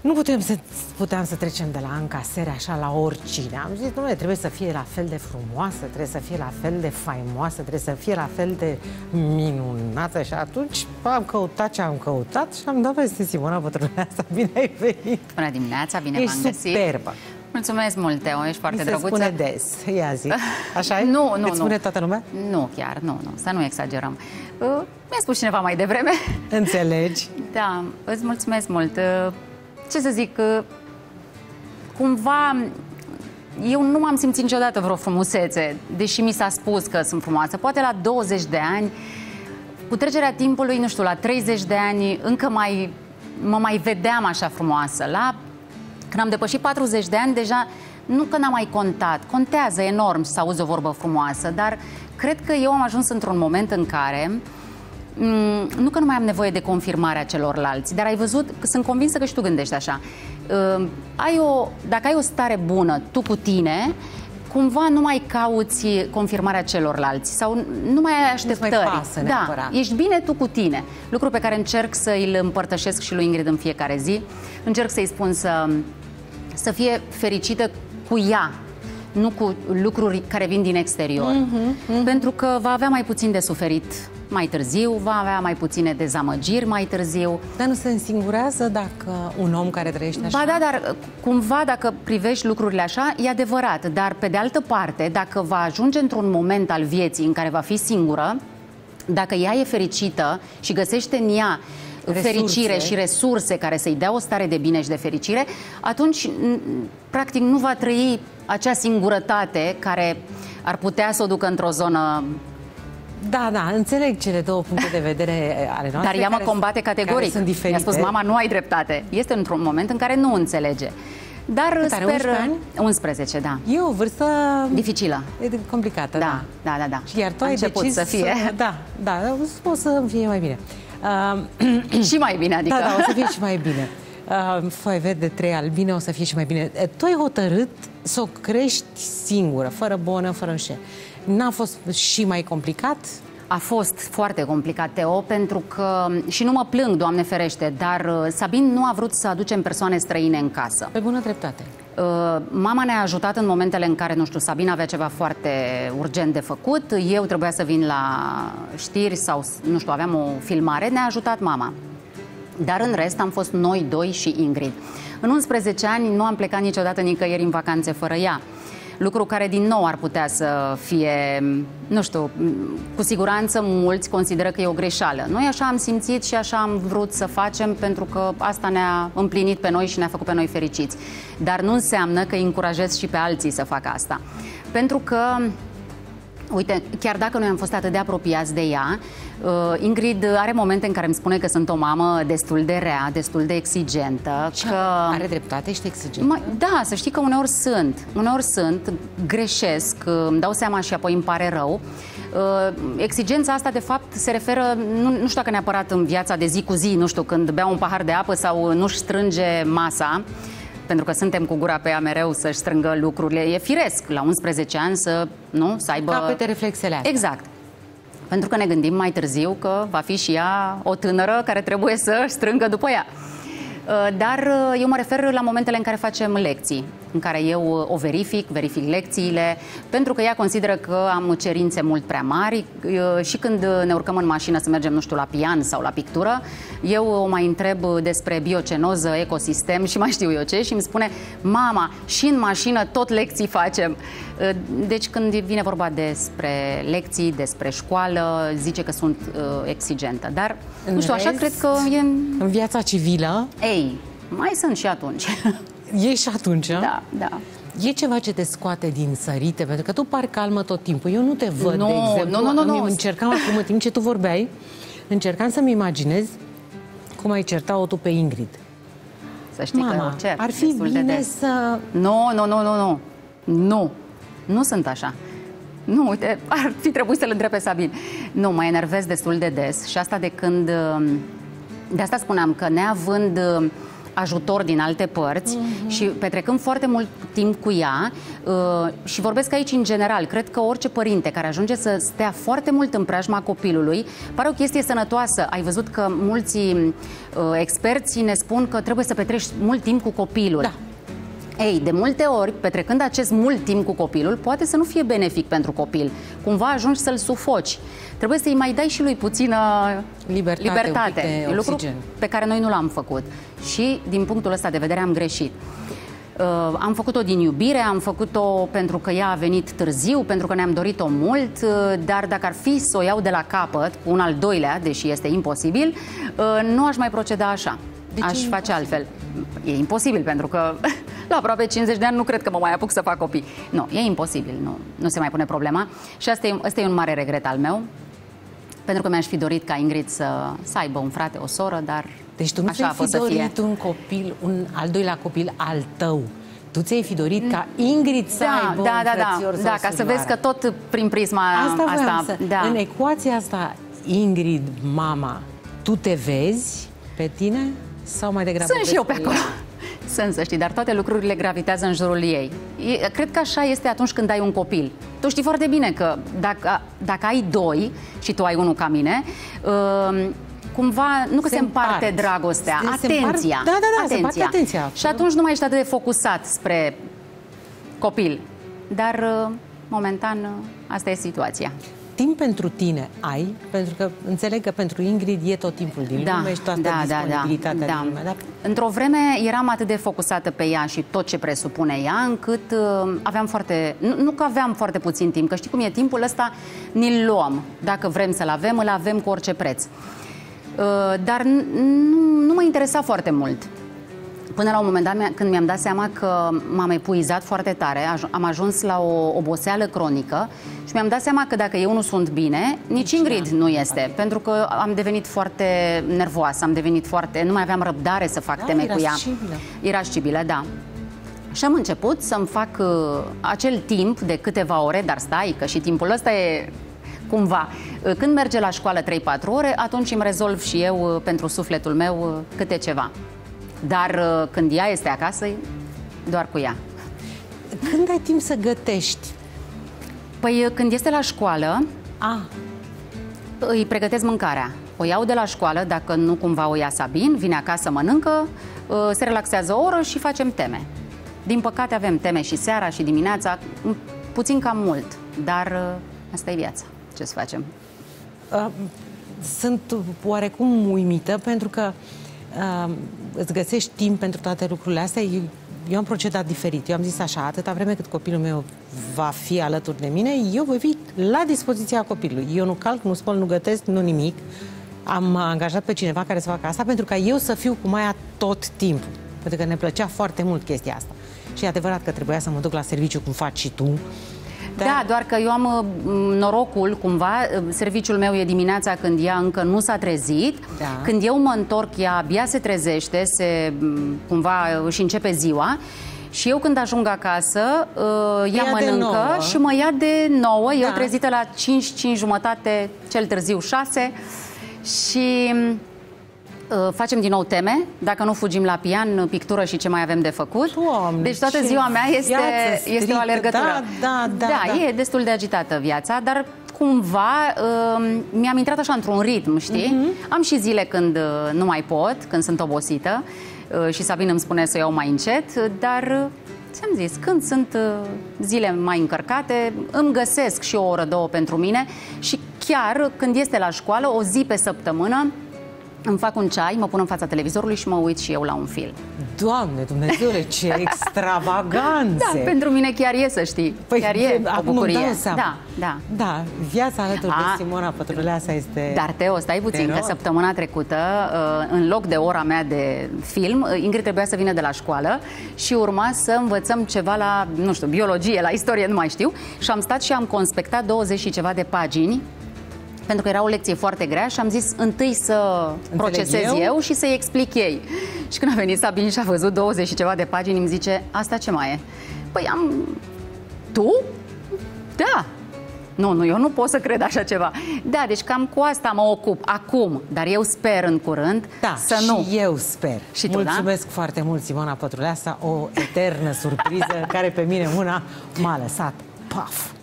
Nu putem să, puteam să trecem de la încasere așa la oricine. Am zis, nu, trebuie să fie la fel de frumoasă, trebuie să fie la fel de faimoasă, trebuie să fie la fel de minunată. Și atunci am căutat ce am căutat și am dat peste Simona Bătrâneasa. Bine ai venit! Bună dimineața, bine Ești v-am găsit! superbă! Mulțumesc mult, Teo, ești foarte Mi se drăguță. spune des, ia zi. Așa e? Nu, nu, Îți nu. spune toată lumea? Nu chiar, nu, nu, să nu exagerăm. Uh, Mi-a spus cineva mai devreme. Înțelegi? Da, îți mulțumesc mult. Uh, Ce să zic, uh, cumva eu nu m-am simțit niciodată vreo frumusețe, deși mi s-a spus că sunt frumoasă. Poate la 20 de ani, cu trecerea timpului, nu știu, la 30 de ani, încă mai, mă mai vedeam așa frumoasă. La, când am depășit 40 de ani, deja nu că n-am mai contat, contează enorm să auzi o vorbă frumoasă, dar cred că eu am ajuns într-un moment în care Mm, nu că nu mai am nevoie de confirmarea celorlalți, dar ai văzut, că sunt convinsă că și tu gândești așa. Uh, ai o, dacă ai o stare bună, tu cu tine, cumva nu mai cauți confirmarea celorlalți sau nu mai ai așteptări. mai pasă da, neapărat. ești bine tu cu tine. Lucru pe care încerc să îl împărtășesc și lui Ingrid în fiecare zi. Încerc să-i spun să, să fie fericită cu ea, nu cu lucruri care vin din exterior. Mm-hmm, mm-hmm. Pentru că va avea mai puțin de suferit mai târziu, va avea mai puține dezamăgiri mai târziu. Dar nu se însingurează dacă un om care trăiește așa... Ba da, dar uh, cumva dacă privești lucrurile așa, e adevărat. Dar pe de altă parte, dacă va ajunge într-un moment al vieții în care va fi singură, dacă ea e fericită și găsește în ea Resurse. fericire și resurse care să-i dea o stare de bine și de fericire, atunci, n- practic, nu va trăi acea singurătate care ar putea să o ducă într-o zonă Da, da, înțeleg cele două puncte de vedere ale noastre. Dar ea mă care combate sunt- care categoric. sunt diferite. Mi-a spus, mama, nu ai dreptate. Este într-un moment în care nu înțelege. Dar Cât are, sper... 11 ani? 11, da. E o vârstă Dificilă. e de- complicată, da. Da, da, da, da. Și iar tu A ai început decis să fie. Da, da, o să fie mai bine. Uh, și mai bine, adică. Da, da, o să fie și mai bine. Uh, foaie verde, trei albine, o să fie și mai bine. Uh, Tu ai hotărât să o crești singură, fără bonă, fără înșe. N-a fost și mai complicat? A fost foarte complicat, Teo, pentru că, și nu mă plâng, Doamne ferește, dar uh, Sabin nu a vrut să aducem persoane străine în casă. Pe bună dreptate. Uh, Mama ne-a ajutat în momentele în care, nu știu, Sabina avea ceva foarte urgent de făcut, eu trebuia să vin la știri sau, nu știu, aveam o filmare, ne-a ajutat mama. Dar în rest am fost noi doi și Ingrid. În 11 ani nu am plecat niciodată nicăieri în vacanțe fără ea. Lucru care din nou ar putea să fie, nu știu, cu siguranță mulți consideră că e o greșeală. Noi așa am simțit și așa am vrut să facem pentru că asta ne-a împlinit pe noi și ne-a făcut pe noi fericiți. Dar nu înseamnă că îi încurajez și pe alții să facă asta. Pentru că Uite, chiar dacă noi am fost atât de apropiați de ea, uh, Ingrid are momente în care îmi spune că sunt o mamă destul de rea, destul de exigentă, Și că... are dreptate, ești exigent. Mă, da, să știi că uneori sunt. Uneori sunt, greșesc, uh, îmi dau seama și apoi îmi pare rău. Uh, Exigența asta, de fapt, se referă, nu, nu știu dacă neapărat în viața de zi cu zi, nu știu, când bea un pahar de apă sau nu-și strânge masa, pentru că suntem cu gura pe ea mereu să-și strângă lucrurile. E firesc la 11 ani să, nu, să aibă... Capete reflexele astea. Exact. Pentru că ne gândim mai târziu că va fi și ea o tânără care trebuie să strângă după ea. Uh, Dar uh, eu mă refer la momentele în care facem lecții, în care eu uh, o verific, verific lecțiile, pentru că ea consideră că am cerințe mult prea mari uh, și când ne urcăm în mașină să mergem, nu știu, la pian sau la pictură, eu o mai întreb despre biocenoză, ecosistem și mai știu eu ce și îmi spune, mama, și în mașină tot lecții facem. Uh, Deci când vine vorba despre lecții, despre școală, zice că sunt uh, exigentă. Dar, În nu știu, așa rest, cred că e... În viața civilă, Ei, mai sunt și atunci. e și atunci, da, da. E ceva ce te scoate din sărite, pentru că tu pari calmă tot timpul. Eu nu te văd, Nu, de exemplu. nu, nu, nu, Îmi nu. Încercam acum, în timp ce tu vorbeai, încercam să-mi imaginez cum ai certa-o tu pe Ingrid. Să știi că Mama, cer ar fi destul de bine des. să... Nu, nu, nu, nu, nu. Nu. Nu sunt așa. Nu, uite, ar fi trebuit să-l întreb pe Sabin. Nu, mă enervez destul de des și asta de când... uh, De asta spuneam că neavând uh, ajutor din alte părți mm-hmm. și petrecând foarte mult timp cu ea uh, și vorbesc aici în general, cred că orice părinte care ajunge să stea foarte mult în preajma copilului, pare o chestie sănătoasă. Ai văzut că mulți uh, experți ne spun că trebuie să petreci mult timp cu copilul. Da. Ei, de multe ori, petrecând acest mult timp cu copilul, poate să nu fie benefic pentru copil. Cumva ajungi să-l sufoci. Trebuie să-i mai dai și lui puțină Libertate, libertate. un pic de E lucru oxigen. pe care noi nu l-am făcut. Și din punctul ăsta de vedere am greșit. Uh, am făcut-o din iubire, am făcut-o pentru că ea a venit târziu, pentru că ne-am dorit-o mult, uh, dar dacă ar fi să o iau de la capăt, cu un al doilea, deși este imposibil, uh, nu aș mai proceda așa. De ce aș e face altfel. E imposibil, pentru că la aproape 50 de ani nu cred că mă mai apuc să fac copii. Nu, e imposibil, nu, nu se mai pune problema. Și asta e, asta e un mare regret al meu, pentru că mi-aș fi dorit ca Ingrid să, să aibă un frate, o soră, dar Deci tu nu așa ți-ai a fi fost să fie. dorit un copil, un al doilea copil al tău. Tu ți-ai fi dorit ca Ingrid să Da, aibă da, un da, da, frățior sau da, ca să surioară. vezi că tot prin prisma Asta, voiam asta, să... da. În ecuația asta, Ingrid, mama, tu te vezi pe tine sau mai degrabă Sunt și eu pe vezi acolo. Ea? Sunt, să știi, dar toate lucrurile gravitează în jurul ei. E, cred că așa este atunci când ai un copil. Tu știi foarte bine că dacă, dacă ai doi și tu ai unul ca mine, uh, cumva nu că se, Se împarte împart. dragostea, Se- se atenția. împart- da, da, da, se împarte atenția. Și atunci nu mai ești atât de focusat spre copil. Dar uh, momentan uh, asta e situația. Timp pentru tine ai, pentru că înțeleg că pentru Ingrid e tot timpul din lume și toată disponibilitatea din lume. Dar Într-o vreme eram atât de focusată pe ea și tot ce presupune ea, încât uh, aveam foarte... Nu, nu că aveam foarte puțin timp, că știi cum e timpul ăsta, ni-l luăm. Dacă vrem să-l avem, îl avem cu orice preț. Uh, dar n- nu, nu mă interesa foarte mult. Până la un moment dat, mi- când mi-am dat seama că m-am epuizat foarte tare, aj- am ajuns la o oboseală cronică și mi-am dat seama că dacă eu nu sunt bine, nici Ingrid nu este, pentru că am devenit foarte nervoasă, am devenit foarte... Nu mai aveam răbdare să fac Da, teme era cu ea. scibilă. Era scibilă, da. Și am început să-mi fac uh, acel timp de câteva ore, dar stai, că și timpul ăsta e cumva. Uh, Când merge la școală 3-4 ore, atunci îmi rezolv și eu uh, pentru sufletul meu uh, câte ceva. Dar uh, când ea este acasă, e doar cu ea. când ai timp să gătești? Păi uh, când este la școală, A, îi pregătesc mâncarea. O iau de la școală, dacă nu cumva o ia Sabin, vine acasă, mănâncă, uh, se relaxează o oră și facem teme. Din păcate avem teme și seara și dimineața, m- puțin cam mult, dar uh, asta e viața. Ce să facem? a, sunt oarecum uimită pentru că a, îți găsești timp pentru toate lucrurile astea. Eu, eu am procedat diferit. Eu am zis așa, atâta vreme cât copilul meu va fi alături de mine, eu voi fi la dispoziția copilului. Eu nu calc, nu spăl, nu gătesc, nu nimic. Am angajat pe cineva care să facă asta pentru ca eu să fiu cu Maia tot timpul. Pentru că ne plăcea foarte mult chestia asta. Și e adevărat că trebuia să mă duc la serviciu, cum faci și tu. Da, doar că eu am uh, norocul, cumva, uh, serviciul meu e dimineața când ea încă nu s-a trezit. Da. Când eu mă întorc, ea abia se trezește, se, m, cumva își începe ziua. Și eu când ajung acasă, uh, ea ia de mănâncă nouă. și mă ia de 9, eu Da. trezită la 5, 5 jumătate, cel târziu 6 și uh, facem din nou teme, dacă nu fugim la pian, pictură și ce mai avem de făcut. Doamne, deci toată ce ziua mea este, viață este strictă. o alergătură. Da, da, da, da, da. e destul de agitată viața, dar cumva uh, mi-am intrat așa într-un ritm, știi? Mhm. Am și zile când uh, nu mai pot, când sunt obosită uh, și Sabin îmi spune să iau mai încet, uh, dar uh, ți-am zis, când sunt uh, zile mai încărcate, îmi găsesc și o oră, două pentru mine și chiar când este la școală, o zi pe săptămână, îmi fac un ceai, mă pun în fața televizorului și mă uit și eu la un film. Doamne, Dumnezeule, ce extravaganțe! Da, pentru mine chiar e, să știi. chiar e o acum îmi bucurie. dau seama. Da, da. Da, viața alături A. de Simona Pătruleasa este... Dar, Teo, stai puțin, Te că rog. săptămâna trecută, uh, în loc de ora mea de film, uh, Ingrid trebuia să vină de la școală și urma să învățăm ceva la, nu știu, biologie, la istorie, nu mai știu. Și am stat și am conspectat 20 și ceva de pagini pentru că era o lecție foarte grea și am zis întâi să procesez eu? eu? și să-i explic ei. Și când a venit Sabin și a văzut 20 și ceva de pagini, îmi zice, asta ce mai e? Păi am... Tu? Da. Nu, nu, eu nu pot să cred așa ceva. Da, deci cam cu asta mă ocup acum, dar eu sper în curând da, să și nu. eu sper. Și tu, Mulțumesc da? foarte mult, Simona Pătruleasa, o eternă surpriză care pe mine una m-a lăsat paf.